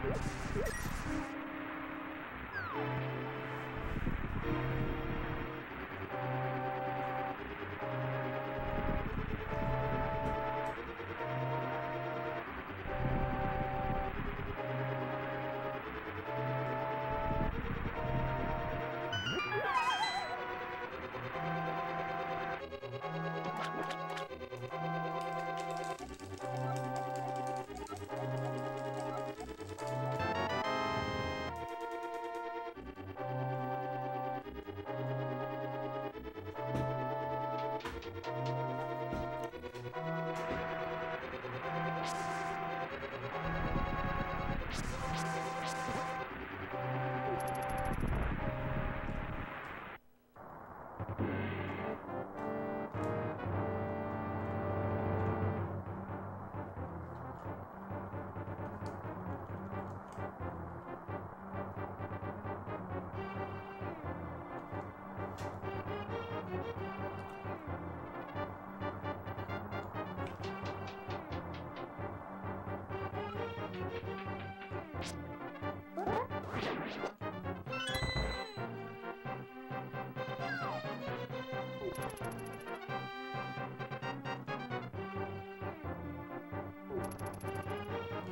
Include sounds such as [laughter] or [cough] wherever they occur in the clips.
you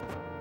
you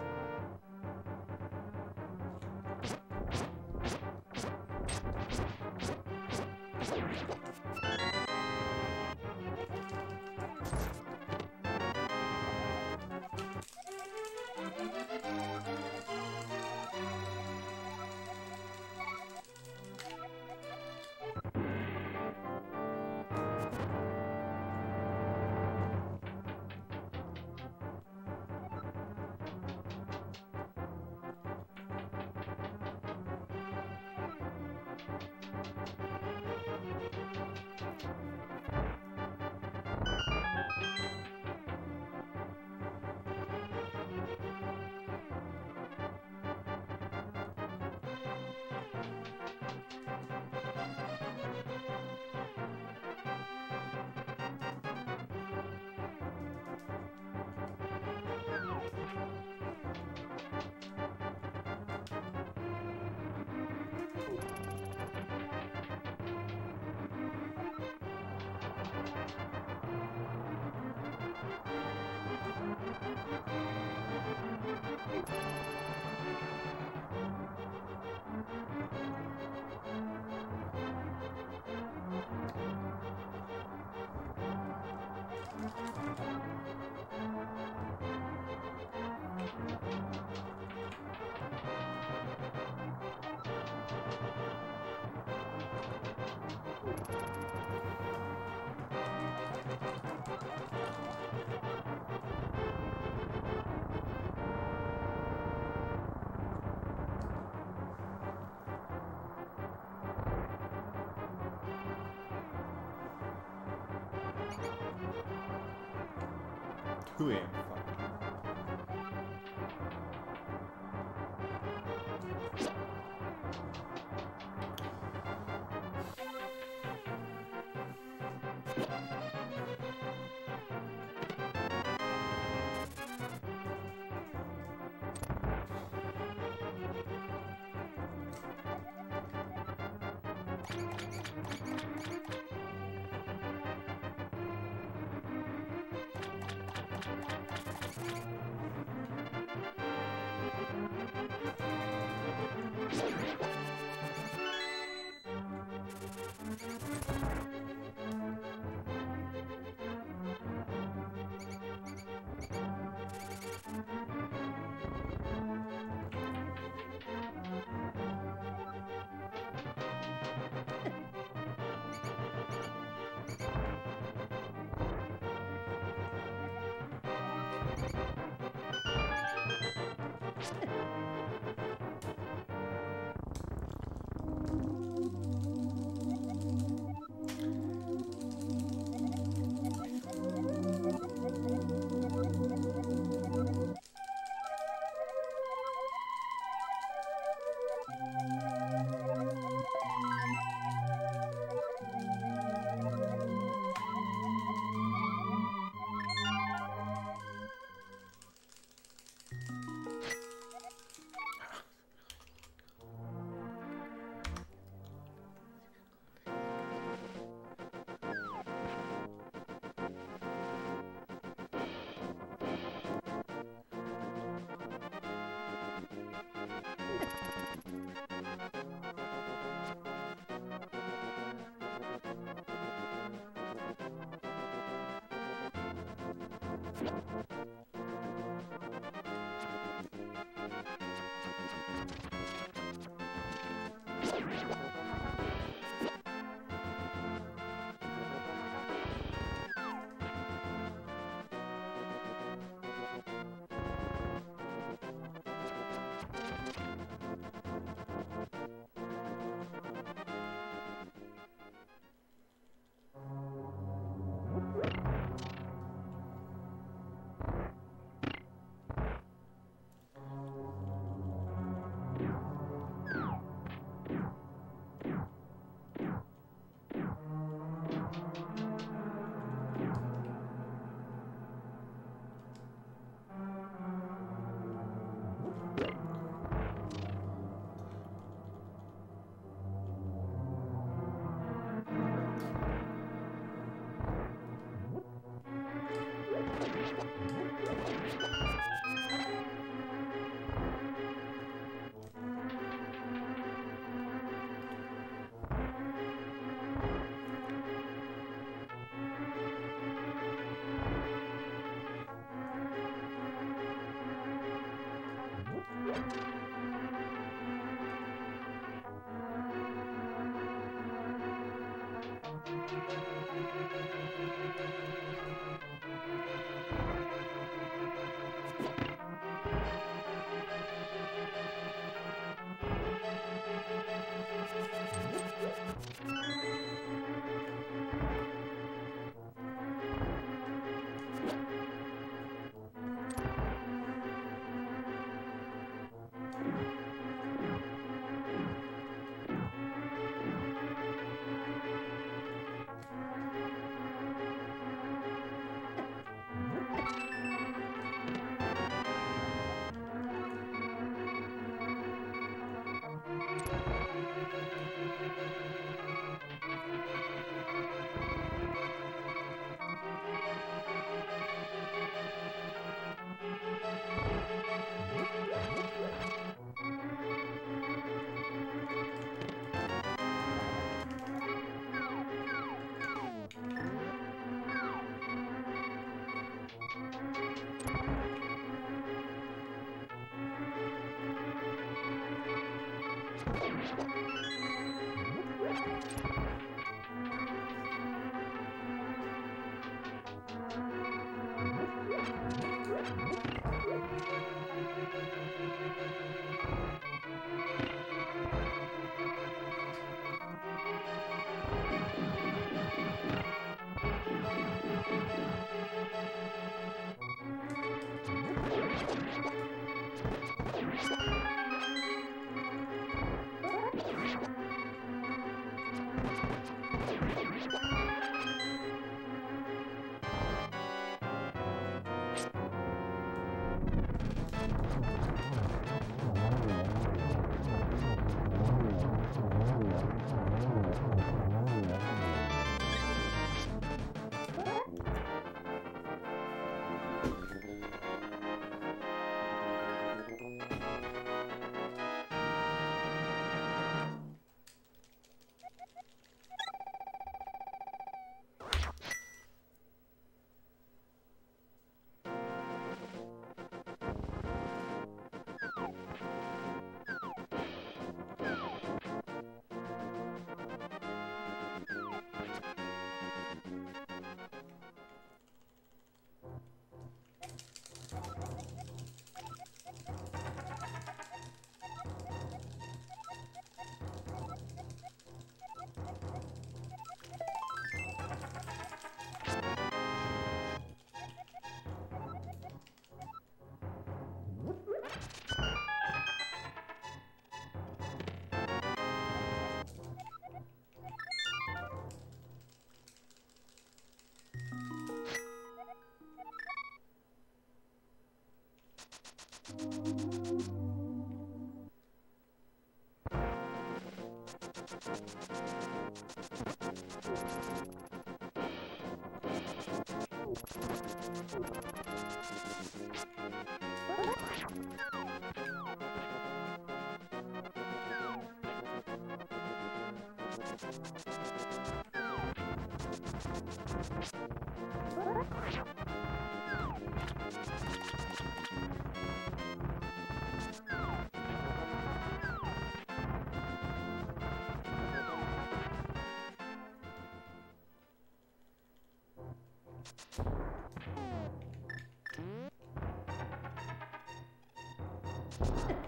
Who you Ha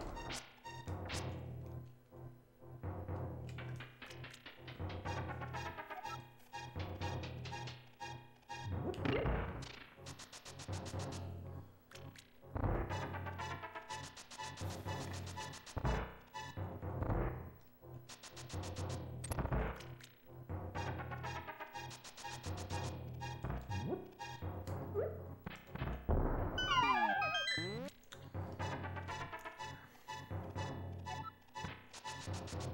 you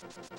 What?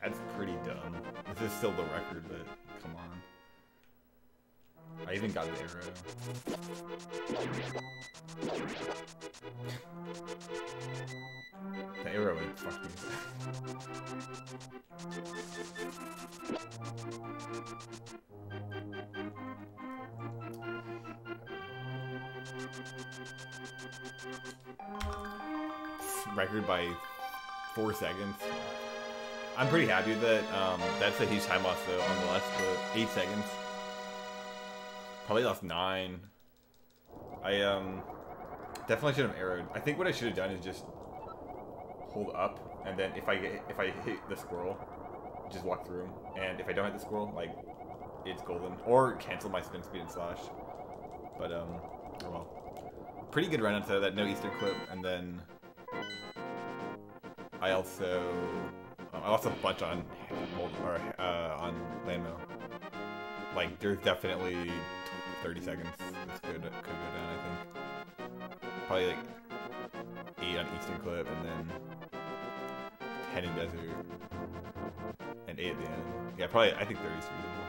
That's pretty dumb. This is still the record, but come on. I even got the arrow. [laughs] The arrow would fuck me. Record by four seconds. I'm pretty happy that um, that's a huge time loss though on the eight seconds. Probably lost nine. I um definitely should have arrowed. I think what I should have done is just hold up and then if I get if I hit the squirrel, just walk through him. And if I don't hit the squirrel, like it's golden. Or cancel my spin speed and slash. But um oh well. Pretty good run into that no Eastern clip and then I also I lost a bunch on or uh, on landmail. Like there's definitely 30 seconds. This could could go down. I think probably like eight on Eastern Clip and then ten in Desert and eight at the end. Yeah, probably I think 30 is reasonable.